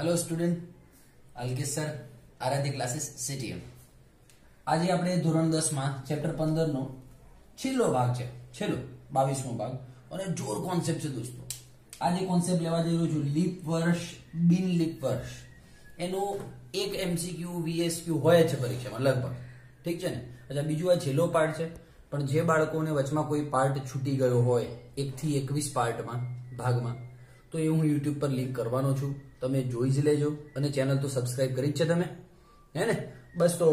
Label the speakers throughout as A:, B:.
A: Hello student Alkesh sir Aaradhya classes CTM આજે આપણે ધોરણ દસમાં ચેપ્ટર પંદરનો છેલ્લો ભાગ છે. છેલ્લો, બાવીસમો ભાગ. અને જોર કોન્સેપ્ટ છે દોસ્તો. આજે કોન્સેપ્ટ લેવા જઈ રહ્યો છું. લીપ વર્ષ, બિન લીપ વર્ષ. એનો એક એમસીક્યુ વીએસક્યુ હોય છે પરીક્ષામાં, લગભગ. ઠીક છે ને? અચ્છા, બીજું આ છેલ્લો પાર્ટ છે. પણ જે બાળકોને વચમાં કોઈ પાર્ટ છૂટી ગયો હોય, એકથી એકવીસ પાર્ટમાં ભાગમાં તો એ હું યુટ્યુબ પર લિંક કરવાનો છું. તમે જોઈ જ લેજો અને ચેનલ તો સબસ્ક્રાઇબ કરી જ છે તમે. હે ને? બસ તો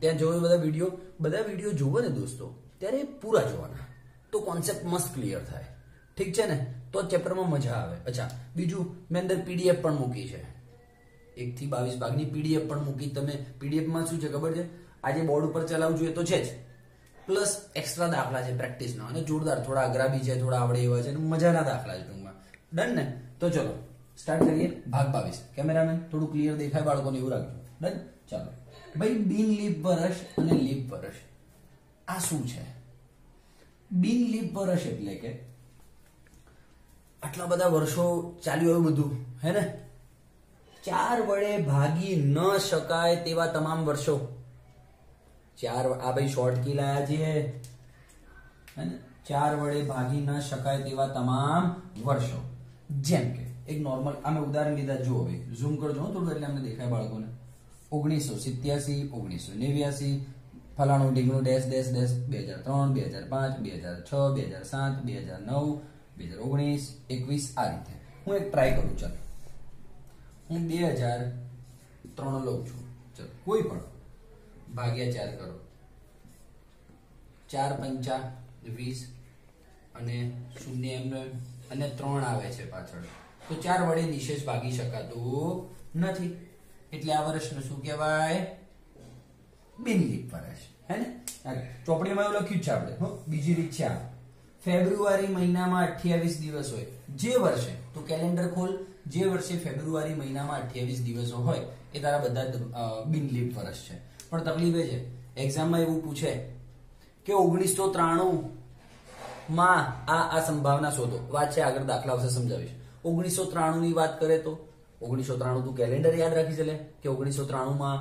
A: ત્યાં જોયો બધા વીડિયો બધા વીડિયો જુઓ ને દોસ્તો, ત્યારે પૂરા જોવાના. તો કોન્સેપ્ટ મસ્ત ક્લિયર થાય. ઠીક છે ને? તો ચેપ્ટરમાં મજા આવે. અચ્છા, બીજું, મેં અંદર પીડીએફ પણ મૂકી છે. એક થી બાવીસ ભાગની પીડીએફ પણ મૂકી. તમે પીડીએફમાં શું છે ખબર છે? આજે બોર્ડ ઉપર ચલાવવું જોઈએ તો છે જ. પ્લસ એક્સ્ટ્રા દાખલા છે પ્રેક્ટિસના અને જોરદાર, થોડા અઘરા બી છે, થોડા આવડે એવા છે. મજાના દાખલા છે. ડન ને? તો ચલો સ્ટાર્ટ કરીએ. ભાગ બાવીસ. કેમેરામેન થોડું ક્લિયર દેખાય બાળકોને એવું રાખજો ડન ચાલો. ભાઈ, બિન લીપ વરસ અને લીપ વરસ. આ શું છે? બિન લીપ વરસ એટલે કે આટલા બધા વર્ષો ચાલ્યું એવું બધું, હે ને? ચાર વડે ભાગી ન શકાય તેવા તમામ વર્ષો. ચાર આ ભાઈ શોર્ટ કી લાયા છે ચાર વડે ભાગી ન શકાય તેવા તમામ વર્ષો. જેમ કે, એક નોર્મલ અમે ઉદાહરણ લીધા, જુઓ હવે ઝૂમ કરજો થોડું એટલે અમને દેખાય બાળકોને. ઓગણીસો સિત્યાસી, ઓગણીસો નેવ્યાસી, ફલાણું ઢીંગણું ડેશ ડેશ ડેશ બે હજાર ત્રણ, બે હજાર પાંચ, બે હજાર છ, બે હજાર સાત, બે હજાર નવ, બે હજાર ઓગણીસ, એકવીસ, આ રીતે. હું એક ટ્રાય કરું, ચાલો. હું બે હજાર ત્રણ લઉં છું. ચાલો, કોઈ પણ. ભાગ્યા ચાર કરો. ચાર પંચા વીસ અને શૂન્ય એમ અને ત્રણ આવે છે પાછળ. તો ચાર વડે નિશેષ ભાગી શકાતું નથી. એટલે આ વર્ષનું શું કહેવાય? બિનલીપ વર્ષ. હે ચોપડીમાં એવું લખ્યું છે આપણે. બીજી રીત છે આ. ફેબ્રુઆરી મહિનામાં અઠ્યાવીસ દિવસ હોય. જે વર્ષે, તો કેલેન્ડર ખોલ. જે વર્ષે ફેબ્રુઆરી મહિનામાં અઠ્યાવીસ દિવસો હોય, એ તારા બધા બિનલીપ વર્ષ છે. પણ તકલીફ એ છે એક્ઝામમાં એવું પૂછે કે ઓગણીસો ત્રાણું માં આ આ સંભાવના શોધો. વાત છે આગળ દાખલા આવશે સમજાવીશ. ઓગણીસો ત્રાણું ની વાત કરે તો? ઓગણીસો ત્રાણું તું કેલેન્ડર યાદ રાખી છે કે ઓગણીસો ત્રાણું માં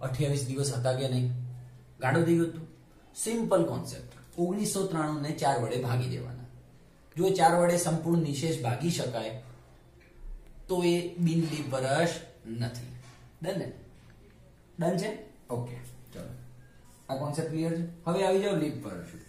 A: અઠ્યાવીસ દિવસ હતા કે નહીં? ગાડો થઈ ગયું તું સિમ્પલ કોન્સેપ્ટ ઓગણીસો ત્રાણું ને ચાર વડે ભાગી દેવાના. જો ચાર વડે સંપૂર્ણ નિશેષ ભાગી શકાય, તો એ બિનલીપ વર્ષ નથી. ડન ને? ડન છે? ઓકે ચલો. આ કોન્સેપ્ટ ક્લિયર છે? હવે આવી જાવ લીપ વર્ષ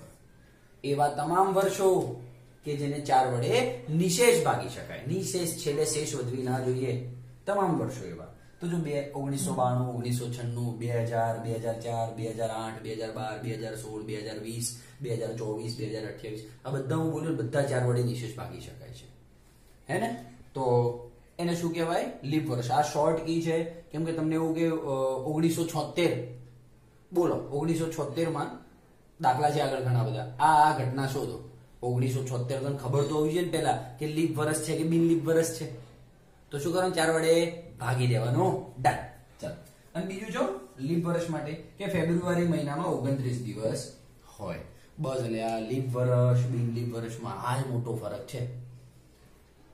A: એવા તમામ વર્ષો કે જેને ચાર વડે નિશેષ ભાગી શકાય. નિશેષ છેલ્લે શેષ વધવી ના જોઈએ. તમામ વર્ષો એવા. તો જો બે ઓગણીસો બાણું, ઓગણીસો છન્નું, બે હજાર બે હજાર ચાર, બે હજાર આઠ, બે હજાર બાર, બે હજાર સોળ, બે હજાર વીસ, બે હજાર ચોવીસ, બે હજાર અઠ્યાવીસ, આ બધા હું બોલ્યો બધા ચાર વડે નિશેષ ભાગી શકાય છે. હે ને? તો એને શું કહેવાય? લીપ વર્ષ. આ શોર્ટ કી છે. કેમ કે તમને એવું કે ઓગણીસો છોતેર બોલો, ઓગણીસો છોતેરમાં દાખલા છે આગળ ઘણા બધા. આ આ ઘટના શોધો. ઓગણીસો છોતેર તમને ખબર તો હોવી જોઈએ ને પેલા કે લીપ વર્ષ છે કે બિન લીપ વર્ષ છે. તો શું કરવાનું? ચાર વડે ભાગી દેવાનું. ડન ચાલો. અને બીજું જો, લીપ વર્ષ માટે કે ફેબ્રુઆરી મહિનામાં ઓગણત્રીસ દિવસ હોય. બસ એટલે આ લીપ વર્ષ બિન લીપ વર્ષમાં આ મોટો ફરક છે.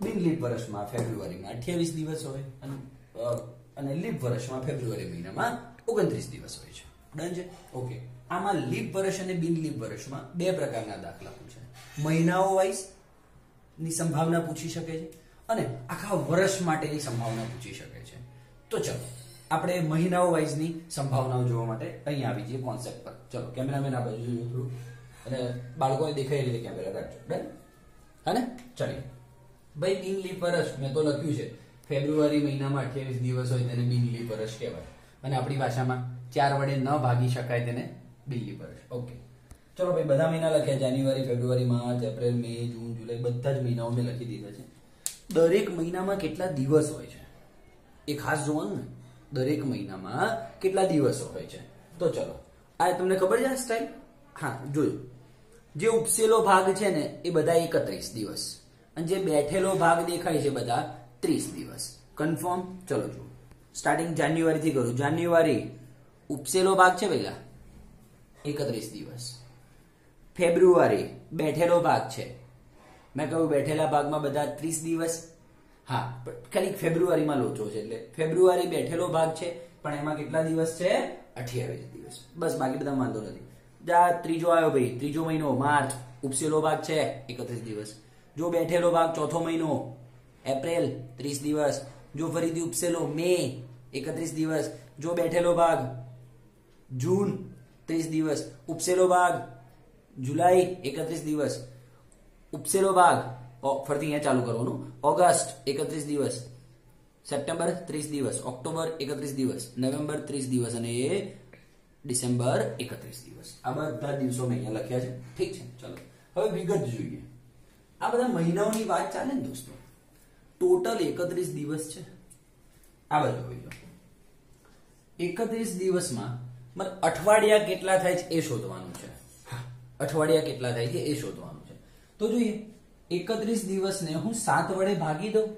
A: બિન લીપ વર્ષમાં ફેબ્રુઆરીમાં અઠ્યાવીસ દિવસ હોય અને અને લીપ વર્ષમાં ફેબ્રુઆરી મહિનામાં ઓગણત્રીસ દિવસ હોય છે. ડન છે? ઓકે આમાં લીપ વર્ષ અને બિન લીપ વર્ષમાં બે પ્રકારના દાખલા પૂછાય મહિનાઓ વાઇઝની સંભાવના પૂછી શકે છે અને આખા વર્ષ માટેની સંભાવના પૂછી શકે છે. તો ચલો, આપણે મહિનાઓ વાઇઝની સંભાવનાઓ જોવા માટે અહીંયા આવી જઈએ કોન્સેપ્ટ પર. ચલો કેમેરામેન આ બાજુ જોઈએ થોડું. અને બાળકોને દેખાય એ રીતે કેમેરા રાખજો ડન હા ચાલીએ. ભાઈ, બિન લીપ વર્ષ, મેં તો લખ્યું છે. ફેબ્રુઆરી મહિનામાં અઠ્યાવીસ દિવસ હોય તેને બિન લીપ વર્ષ કહેવાય. અને આપણી ભાષામાં, ચાર વડે ન ભાગી શકાય તેને લીપ ઓકે ચલો ભાઈ, બધા મહિના લખ્યા. જાન્યુઆરી ફેબ્રુઆરી માર્ચ એપ્રિલ મે જૂન જુલાઈ બધા જ મહિનાઓ મેં લખી દીધા છે. દરેક મહિનામાં કેટલા દિવસ હોય છે? એ ખાસ જોવાનું ને. દરેક મહિનામાં કેટલા દિવસો હોય છે? તો ચલો. આ તમને ખબર છે સ્ટાઇલ હા જોયું જે ઉપસેલો ભાગ છે ને, એ બધા એકત્રીસ દિવસ. અને જે બેઠેલો ભાગ દેખાય છે બધા ત્રીસ દિવસ. કન્ફર્મ ચલો જુઓ. સ્ટાર્ટિંગ જાન્યુઆરી થી કરું. જાન્યુઆરી ઉપસેલો ભાગ છે પેલા એકત્રીસ દિવસ. ફેબ્રુઆરી, બેઠેલો ભાગ છે. મેં કહ્યું બેઠેલા ભાગમાં બધા ત્રીસ દિવસ. હા ખાલી ફેબ્રુઆરીમાં લોચો છે એટલે ફેબ્રુઆરી બેઠેલો ભાગ છે, પણ એમાં કેટલા દિવસ છે? અઠ્યાવીસ દિવસ. બસ, બાકી બધા વાંધો નથી. ત્રીજો આવ્યો ભાઈ. ત્રીજો મહિનો, માર્ચ. ઉપસેલો ભાગ છે, એકત્રીસ દિવસ. જો બેઠેલો ભાગ ચોથો મહિનો, એપ્રિલ, ત્રીસ દિવસ. જો ફરીથી ઉપસેલો મે, એકત્રીસ દિવસ. જો બેઠેલો ભાગ જૂન ત્રીસ દિવસ ઉપસેલો ભાગ જુલાઈ એકત્રીસ દિવસ ઉપસેલો ભાગ ફરીથી અહીંયા ચાલુ કરવાનું ઓગસ્ટ એકત્રીસ દિવસ સપ્ટેમ્બર ત્રીસ દિવસ ઓક્ટોબર એકત્રીસ દિવસ નવેમ્બર ત્રીસ દિવસ અને એ ડિસેમ્બર એકત્રીસ દિવસ આ બધા દિવસો મેં અહીંયા લખ્યા છે ઠીક છે ચલો હવે વિગત જોઈએ. આ બધા મહિનાઓની વાત ચાલે ને દોસ્તો ટોટલ એકત્રીસ દિવસ છે આ બધું એકત્રીસ દિવસમાં મતલબ અઠવાડિયા કેટલા થાય છે એ શોધવાનું છે. અઠવાડિયા કેટલા થાય છે એ શોધવાનું છે. તો જોઈએ, એકત્રીસ દિવસને હું સાત વડે ભાગી દઉં.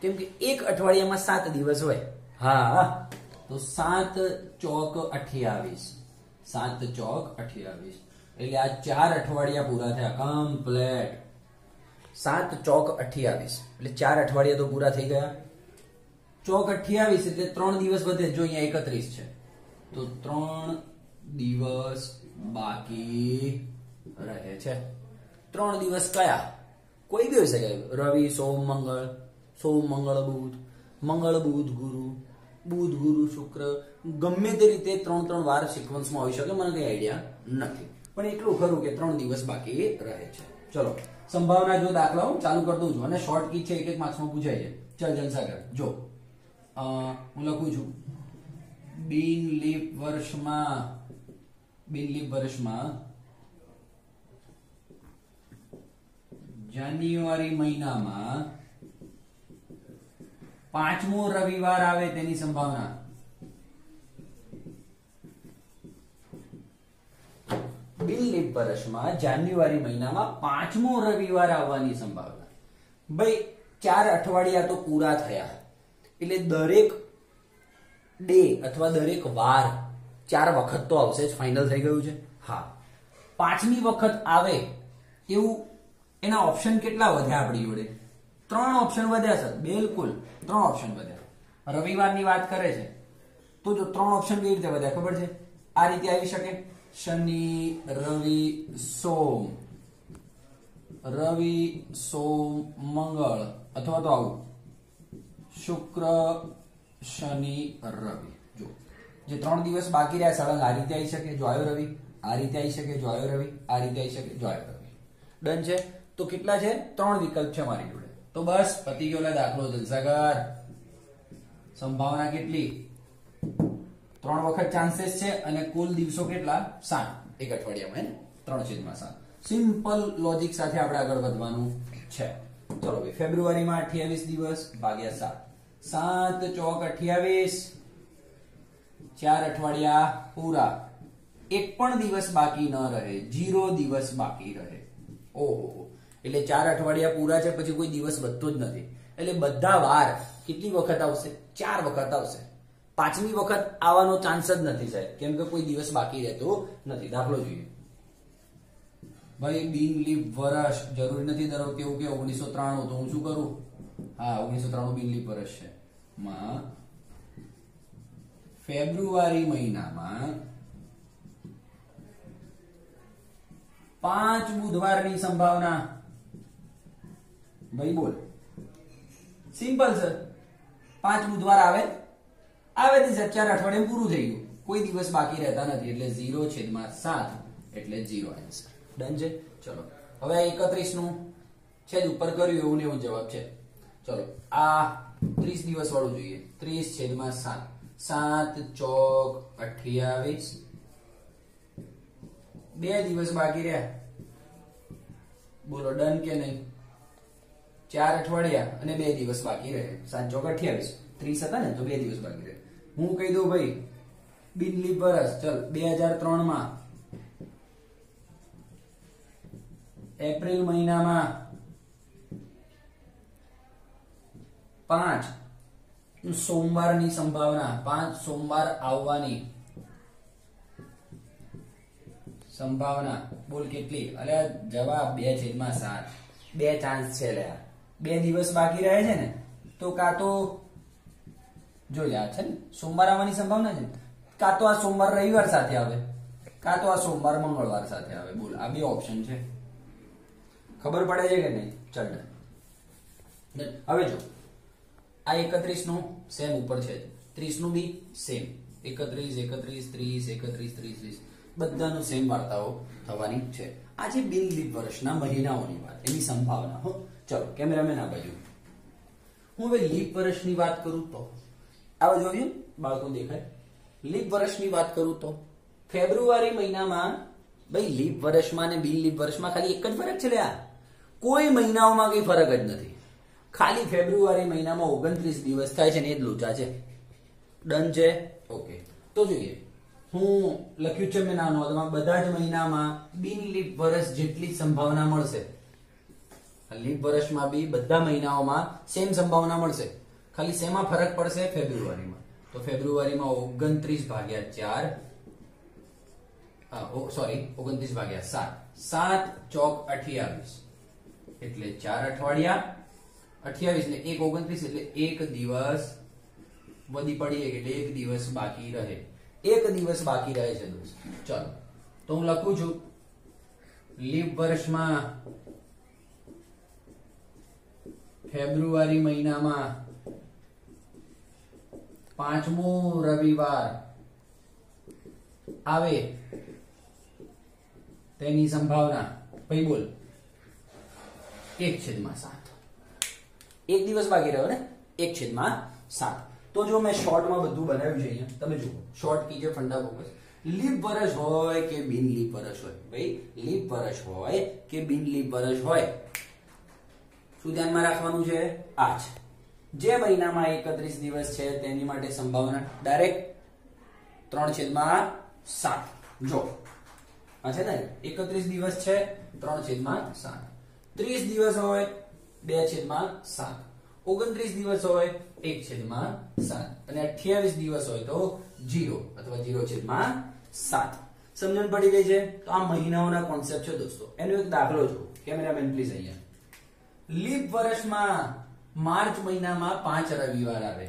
A: કેમ કે એક અઠવાડિયામાં સાત દિવસ હોય. હા. તો સાત ચોક અઠ્યાવીસ. સાત ચોક અઠ્યાવીસ. એટલે આ ચાર અઠવાડિયા પૂરા થયા. કમ્પ્લેટ. સાત ચોક અઠ્યાવીસ. એટલે ચાર અઠવાડિયા તો પૂરા થઈ ગયા. ચોક અઠ્યાવીસ એટલે ત્રણ દિવસ વધે. જો અહીંયા એકત્રીસ છે. તો ત્રણ દિવસ બાકી રહે છે. ત્રણ દિવસ કયા? કોઈ બી હોઈ રવિ, સોમ, મંગળ? સોમ, મંગળ, બુધ. મંગળ, બુધ, ગુરુ. બુધ, ગુરુ, શુક્ર. ગમે તે રીતે ત્રણ ત્રણ વાર સિક્વન્સમાં હોઈ શકે, મને કઈ આઈડિયા નથી. પણ એટલું ખરું કે ત્રણ દિવસ બાકી રહે છે. ચલો, સંભાવના જો દાખલા હું ચાલુ કરી દઉં છું, અને શોર્ટ કી છે એક એક માર્ક્સમાં પૂછાય છે. ચલ જનસાગર, જો. હું લખું છું. બિન લીપ વર્ષમાં, બિન લીપ વર્ષમાં જાન્યુઆરી મહિનામાં પાંચમો રવિવાર આવે તેની સંભાવના. બિન લીપ વર્ષમાં જાન્યુઆરી મહિનામાં પાંચમો રવિવાર આવવાની સંભાવના. ભાઈ, ચાર અઠવાડિયા તો પૂરા થયા. એટલે દરેક ડે અથવા દરેક વાર ચાર વખત તો આવશે, જ ફાઇનલ થઈ ગયું છે. હા. પાંચમી વખત આવે એવું એના ઓપ્શન કેટલા વધ્યા આપણી જોડે? ત્રણ ઓપ્શન વધ્યા સર બિલકુલ ત્રણ ઓપ્શન વધ્યા. રવિવારની વાત કરે છે. તો જો ત્રણ ઓપ્શન કેવી રીતે વધ્યા ખબર છે? આ રીતે આવી શકે. શનિ, રવિ, સોમ. રવિ, સોમ, મંગળ અથવા તો આવું. શુક્ર શનિ, રવિ. જો, જે ત્રણ દિવસ બાકી રહ્યા, સળંગ આ રીતે આવી શકે, જો રવિ, આ રીતે આવી શકે, જો રવિ, આ રીતે આવી શકે, જો રવિ. ડન છે? તો કેટલા છે? ત્રણ વિકલ્પ છે મારી જોડે. તો બસ, પતી ગયો દાખલો જલસાગર. સંભાવના કેટલી? ત્રણ વખત ચાન્સીસ છે અને કુલ દિવસો કેટલા? સાત. એક અઠવાડિયામાં ત્રણ છેદમાં સાત. સિમ્પલ લોજિક સાથે આપણે આગળ વધવાનું છે. ચલો ભાઈ ફેબ્રુઆરીમાં અઠ્યાવીસ દિવસ, ભાગ્યા સાત. સાત ચોક અઠ્યાવીસ, ચાર અઠવાડિયા પૂરા. એક પણ દિવસ બાકી ન રહે, જીરો દિવસ બાકી રહે. ઓહો, એટલે ચાર અઠવાડિયા પૂરા છે, પછી કોઈ દિવસ વધતો જ નથી. એટલે બધા વાર કેટલી વખત આવશે? ચાર વખત આવશે. પાંચમી વખત આવવાનો ચાન્સ જ નથી સાહેબ. કેમ કે કોઈ દિવસ બાકી રહેતો નથી. દાખલો જોઈએ. ભાઈ બિન લીપ વર્ષ જરૂરી નથી દર કેવું કે ઓગણીસો ત્રાણું, તો હું શું કરું? હા, ઓગણીસો ત્રાણું બિલ્લી વર્ષ છે. માં, ફેબ્રુઆરી મહિનામાં પાંચ બુધવારની સંભાવના. ભાઈ બોલ. Simple, sir. પાંચ બુધવાર આવે. આવે તે અત્યારે અઠવાડિયે પૂરું થઈ ગયું. કોઈ દિવસ બાકી રહેતા નથી. એટલે ઝીરો છેદમાં સાત. એટલે ઝીરો આન્સર ડન છે? ચલો. હવે એકત્રીસનું છેદ ઉપર કર્યું એવું ને એવું જવાબ છે. ચલો, આ ત્રીસ દિવસ વાળું જોઈએ. ત્રીસ છેદમાં સાત. સાત ચોક અઠ્યાવીસ. બે દિવસ બાકી રહ્યા. બોલો, ડન કે નહીં? ચાર અઠવાડિયા અને બે દિવસ બાકી રહે. સાત ચોક અઠ્યાવીસ. ત્રીસ હતા ને, તો બે દિવસ બાકી રહે. હું કહી દઉં ભાઈ, બિનલી બરસ ચલ, બે હજાર ત્રણમાં એપ્રિલ મહિનામાં પાંચ. સોમવારની સંભાવના પાંચ સોમવાર આવવાની સંભાવના. બોલ કેટલી? અરે જવાબ બે છેદમાં સાત. બે ચાન્સ છે લે બે દિવસ બાકી રહે છે ને તો કાં તો જો યાદ છે ને સોમવાર આવવાની સંભાવના છે કાં તો આ સોમવાર રવિવાર સાથે આવે કાં તો આ સોમવાર મંગળવાર સાથે આવે. બોલ આ બે ઓપ્શન છે. ખબર પડે છે કે નહીં? ચલ. હવે જો. આ એકત્રીસનું સેમ ઉપર છે. ત્રીસનું બી સેમ એકત્રીસ એકત્રીસ, ત્રીસ એકત્રીસ, ત્રીસ ત્રીસ. બધાનું સેમ વાર્તાઓ થવાની છે. આ જે બિન લીપ વર્ષના મહિનાઓની વાત, એની સંભાવના, હો. ચલો, કેમેરામેન આ બાજુ. હું હવે લીપ વર્ષની વાત કરું તો, આ બાજુ આવ્યું બાળકો દેખાય. લીપ વર્ષની વાત કરું તો, ફેબ્રુઆરી મહિનામાં, ભાઈ, લીપ વર્ષમાં અને બિન લીપ વર્ષમાં ખાલી એક જ ફરક છે લ્યા. કોઈ મહિનાઓમાં કઈ ફરક જ નથી. ખાલી ફેબ્રુઆરી મહિનામાં ઓગણત્રીસ દિવસ થાય છે ને એ જ લોચા છે. ડન છે? ઓકે. તો જોઈએ. હું લખ્યું છે મેં નાનો તમારે બધા જ મહિનામાં બિન લીપ વર્ષ જેટલી સંભાવના મળશે. લીપ વર્ષમાં બી બધા મહિનાઓમાં સેમ સંભાવના મળશે. ખાલી શેમાં ફરક પડશે? ફેબ્રુઆરીમાં. તો ફેબ્રુઆરીમાં ઓગણત્રીસ ભાગ્યા ચાર સોરી ઓગણત્રીસ ભાગ્યા સાત. સાત ચોક અઠ્યાવીસ. એટલે ચાર અઠવાડિયા અઠ્યાવીસ ને એક ઓગણત્રીસ એટલે એક દિવસ વધી પડી એટલે એક દિવસ બાકી રહે. એક દિવસ બાકી રહે છે દોસ્ત. ચલો. તો હું લખું છું. લીપ વર્ષમાં ફેબ્રુઆરી મહિનામાં પાંચમો રવિવાર આવે તેની સંભાવના. ભાઈ બોલ. એક છેદમાં સાત. એક દિવસ બાકી રહ્યો ને? એક છેદમાં સાત. તો જો મેં શોર્ટમાં બધું બનાવ્યું છે અહીંયા, તમે જુઓ. શોર્ટ કીજે ફંડા ફોકસ લીપ વરસ હોય કે બિન લીપ વરસ હોય? ભાઈ, લીપ વરસ હોય કે બિન લીપ વરસ હોય? શું ધ્યાનમાં રાખવાનું છે? આ છે જે મહિનામાં એકત્રીસ દિવસ છે તેની માટે સંભાવના ડાયરેક્ટ ત્રણ છેદમાં સાત. જો. આ છે ને? એકત્રીસ દિવસ છે, ત્રણ છેદમાં સાત. ત્રીસ દિવસ હોય બે છેદમાં સાત. ઓગણત્રીસ દિવસ હોય, એક છેદમાં સાત. અને અઠ્યાવીસ દિવસ હોય તો જીરો અથવા જીરો છેદમાં સાત. સમજણ પડી ગઈ છે? તો આ મહિનાઓના કોન્સેપ્ટ છે દોસ્તો. એનો એક દાખલો જો કેમેરામેન પ્લીઝ અહીંયા. લીપ વર્ષમાં માર્ચ મહિનામાં પાંચ રવિવાર આવે.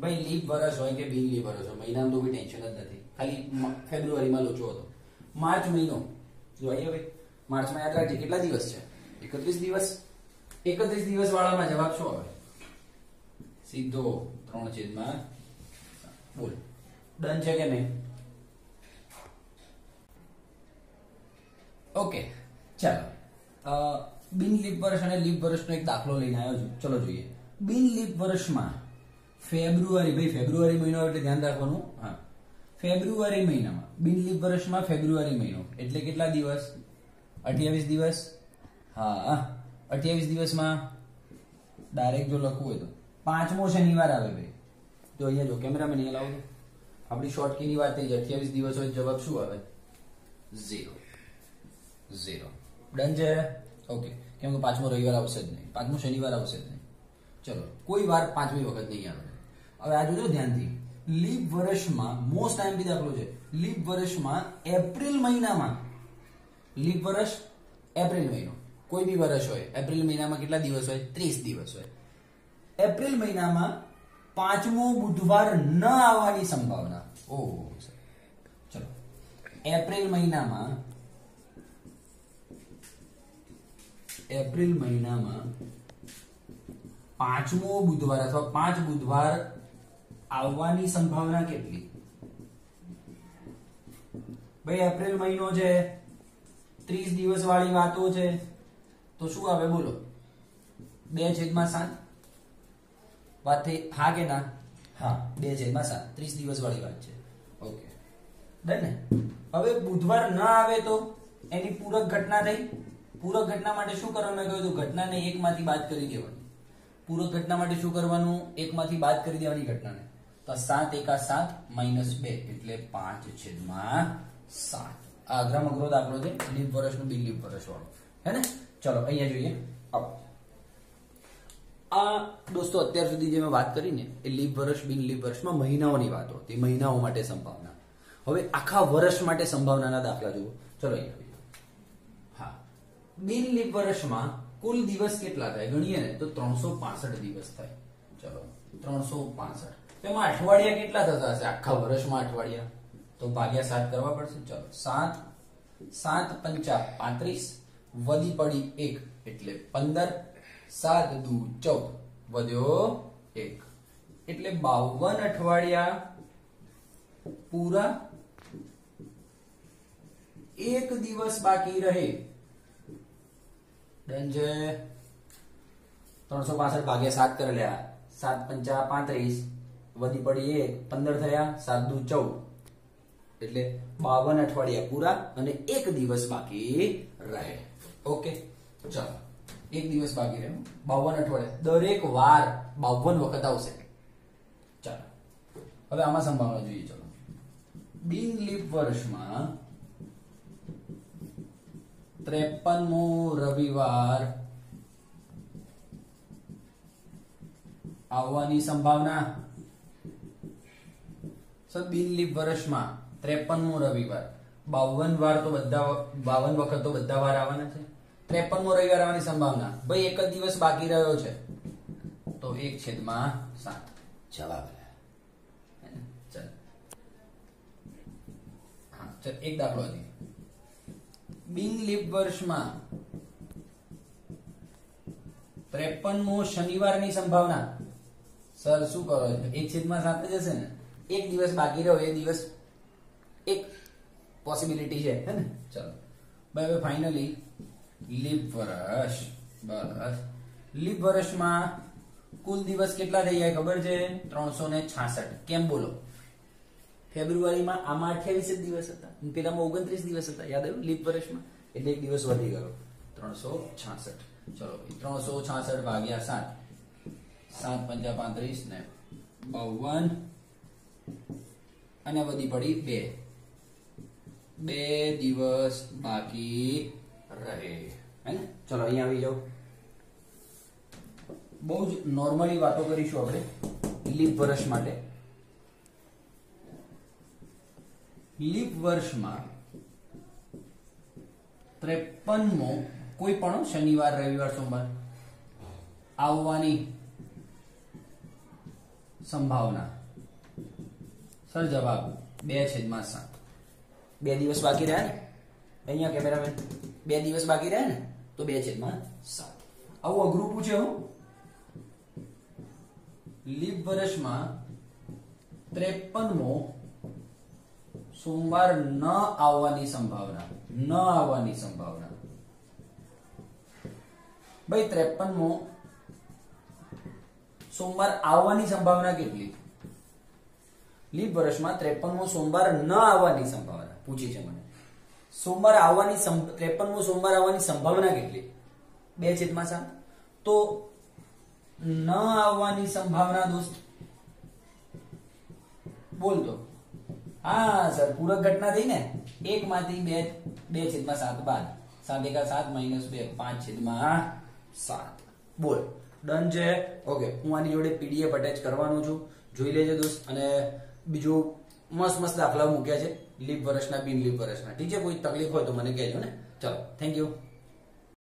A: ભાઈ, લીપ વર્ષ હોય કે બિન લીપ વર્ષ હોય, મહિનામાં તો કોઈ ટેન્શન જ નથી. ખાલી ફેબ્રુઆરીમાં લોચો હતો. માર્ચ મહિનો. જો ભાઈ, માર્ચમાં યાદ રાખજે, કેટલા દિવસ છે? એકત્રીસ દિવસ? એકત્રીસ દિવસ વાળામાં જવાબ શું આવે? સીધો ત્રણ છેદમાં બોલ. ડન છે કે નહીં? ઓકે, ચાલો. બિન લીપ વર્ષ અને લીપ વર્ષનો એક દાખલો લઈને આવ્યો છું. ચલો જોઈએ. બિન લીપ વર્ષમાં ફેબ્રુઆરી, ભાઈ, ફેબ્રુઆરી મહિનો એટલે ધ્યાન રાખવાનું. હા. ફેબ્રુઆરી મહિનામાં, બિન લીપ વર્ષમાં ફેબ્રુઆરી મહિનો. એટલે કેટલા દિવસ? અઠ્યાવીસ દિવસ? હા. અઠ્યાવીસ દિવસમાં ડાયરેક્ટ જો લખવું હોય તો. પાંચમો શનિવાર આવે ભાઈ. તો અહીંયા જો કેમેરામેન અહીંયા લાવો આપણી શોર્ટ કીની વાત થઈ છે. અઠ્યાવીસ દિવસ હોય જવાબ શું આવે? ઝીરો. ઝીરો. ડન છે? ઓકે કેમ કે પાંચમો રવિવાર આવશે જ નહીં. પાંચમો શનિવાર આવશે જ નહીં. ચલો, કોઈ વાર પાંચમી વખત નહીં આવે. હવે આ જોજો ધ્યાનથી. લીપ વર્ષમાં મોસ્ટ ટાઈમ બી દાખલો છે. લીપ વર્ષમાં એપ્રિલ મહિનામાં. લીપ વર્ષ એપ્રિલ મહિનો. કોઈ બી વર્ષ હોય, એપ્રિલ મહિનામાં કેટલા દિવસ હોય? ત્રીસ દિવસ હોય. એપ્રિલ મહિનામાં પાંચમો બુધવાર ન આવવાની સંભાવના. ઓહો ચલો. એપ્રિલ મહિનામાં એપ્રિલ મહિનામાં પાંચમો બુધવાર અથવા પાંચ બુધવાર આવવાની સંભાવના કેટલી? ભાઈ, એપ્રિલ મહિનો છે, ત્રીસ દિવસ વાળી વાતો છે. તો શું આવે બોલો? બે છેદમાં સાત? વાત થઈ હા કે ના? હા, બે છેદમાં સાત. ત્રીસ દિવસ વાળી વાત છે. ઓકે. ડન ને? હવે બુધવાર ના આવે તો એની પૂરક ઘટના થઈ. પૂરક ઘટના માટે શું કરવાનું મેં કહ્યું ઘટનાને એકમાંથી બાદ કરી દેવાની. પૂરક ઘટના માટે શું કરવાનું? એકમાંથી બાદ કરી દેવાની ઘટનાને. તો સાત એકા સાત માઇનસ બે એટલે પાંચ છેદમાં સાત. આ અઘરામ અઘરો દાખલો છે. લીપ વર્ષનું બિન લીપ વર્ષ વાળો હે ને? ચલો, અહીંયા જોઈએ. આ દોસ્તો અત્યાર સુધી જે મેં વાત કરીને એ લીપ વર્ષ બિન લીપ વર્ષમાં મહિનાઓની વાત હતી મહિનાઓ માટે સંભાવના. હવે આખા વર્ષ માટે સંભાવનાના દાખલા જુઓ. ચલો, અહીંયા હા. બિન લીપ વર્ષમાં કુલ દિવસ કેટલા થાય? ગણીએ ને, તો ત્રણસો દિવસ થાય. ચલો, ત્રણસો પાસઠ. તેમાં અઠવાડિયા કેટલા થતા હશે? આખા વર્ષમાં અઠવાડિયા. તો ભાગ્યા સાત કરવા પડશે. ચલો, સાત સાત પંચા પાંત્રીસ વધી પડી એક, એટલે પંદર, સાત, દુ, ચૌદ, વધ્યો એક. એટલે બાવન અઠવાડિયા પૂરા. એક દિવસ બાકી રહે. ત્રણસો પાસઠ ભાગ્યા સાત કરી લ્યા સાત પંચા પાંત્રીસ વધી પડી એક, પંદર થયા, સાત, દુ, ચૌદ. એટલે બાવન અઠવાડિયા પૂરા અને એક દિવસ બાકી રહે. ઓકે ચાલો. એક દિવસ બાકી રહે બાવન અઠવાડિયે. દરેક વાર બાવન વખત આવશે. ચાલો. હવે આમાં સંભાવના જોઈએ, ચાલો. બિન લીપ વર્ષમાં ત્રેપનમો રવિવાર આવવાની સંભાવના. સર, બિન લીપ વર્ષમાં ત્રેપનમો રવિવાર. બાવન વાર તો બધા બાવન વખત તો બધા વાર આવવાના છે. ત્રેપનમો રવિવાર આવવાની સંભાવના. ભાઈ એક જ દિવસ બાકી રહ્યો છે. તો એક છેદમાં સાત. જવાબ ચાલ. હા, ચાલ, એક દાખલો બિન લીપ વર્ષમાં ત્રેપનમો શનિવારની સંભાવના. સર, શું કરો? છો એક છેદમાં સાત જશે ને? એક દિવસ બાકી રહ્યો, એ દિવસ એક પોસિબિલિટી છે. હે ને? ચલો. ભાઈ હવે ફાઇનલી લીપ વર્ષ બસ. લીપ વર્ષમાં કુલ દિવસ કેટલા થઈ ગયા ખબર છે? ત્રણસો ને છાસઠ. કેમ બોલો? ફેબ્રુઆરીમાં આમાં અઠ્યાવીસ જ દિવસ હતા. પેલામાં ઓગણત્રીસ દિવસ હતા. યાદ આવ્યું? લીપ વર્ષમાં એટલે એક દિવસ વધી ગયો. ત્રણસો છાસઠ ચલો ત્રણસો છાસઠ ભાગ્યા સાત. સાત પંચા પાંત્રીસ ને બાવન. અને વધી પડી બે. બે દિવસ બાકી. ચલો, અહીંયા આવી જાઓ. બહુ જ નોર્મલી વાતો કરીશું આપણે, લીપ વર્ષ માટે. લીપ વર્ષમાં ત્રેપનમો કોઈ પણ શનિવાર, રવિવાર, સોમવાર આવવાની સંભાવના. સર, જવાબ બે છેદમાં સાત બે દિવસ બાકી રહ્યા ને? અહીંયા કેમેરામેન બે દિવસ બાકી રહ્યા ને, તો બે છેદમાં આવું અઘરું પૂછે હું. લીપ વર્ષમાં ત્રેપનમો સોમવાર ન આવવાની સંભાવના, ન આવવાની સંભાવના. ભાઈ, ત્રેપનમો સોમવાર આવવાની સંભાવના કેટલી? લીપ વર્ષમાં ત્રેપનમો સોમવાર ન આવવાની સંભાવના. પૂછી છે મને. સોમવાર આવવાની ત્રેપનમો સોમવાર આવવાની સંભાવના કેટલી? બે છેદમાં સાત? તો ન આવવાની સંભાવના દોસ્ત, બોલ તો. હા, સર, પૂરક ઘટના થઈ ને એક માંથી બે બે છેદમાં સાત બાદ. સાત એકા સાત માઇનસ બે, પાંચ છેદમાં સાત. બોલ. ડન છે? ઓકે, હું આની જોડે પીડીએફ અટેચ કરવાનું છું. જોઈ લેજે દોસ્ત, અને બીજું મસ્ત મસ્ત દાખલા મૂક્યા છે. લીપ વર્ષના બિન લીપ વર્ષના. ઠીક છે, કોઈ તકલીફ હોય તો મને કહેજો ને. ચલો થેન્ક યુ